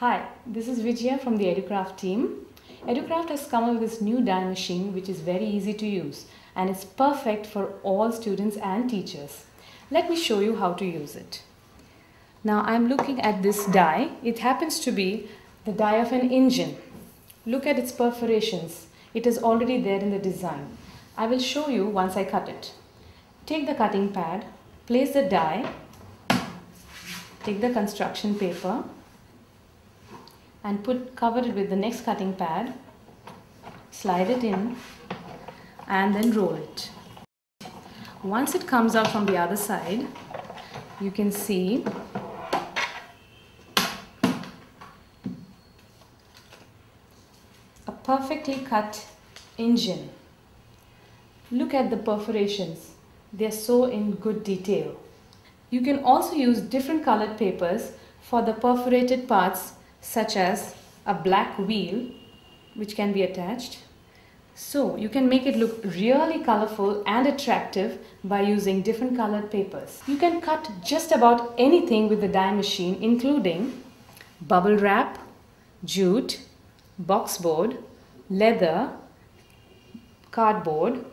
Hi, this is Vijaya from the EduCraft team. EduCraft has come up with this new die machine which is very easy to use and it's perfect for all students and teachers. Let me show you how to use it. Now I'm looking at this die. It happens to be the die of an engine. Look at its perforations. It is already there in the design. I will show you once I cut it. Take the cutting pad, place the die, take the construction paper and put cover it with the next cutting pad, slide it in and then roll it. Once it comes out from the other side, you can see a perfectly cut engine. Look at the perforations. They're so in good detail. You can also use different colored papers for the perforated parts such as a black wheel which can be attached. So you can make it look really colorful and attractive by using different colored papers. You can cut just about anything with the die machine including bubble wrap, jute, boxboard, leather, cardboard,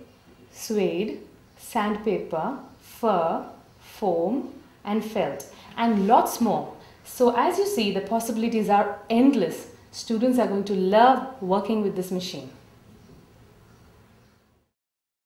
suede, sandpaper, fur, foam and felt and lots more. So as you see the possibilities are endless. Students are going to love working with this machine.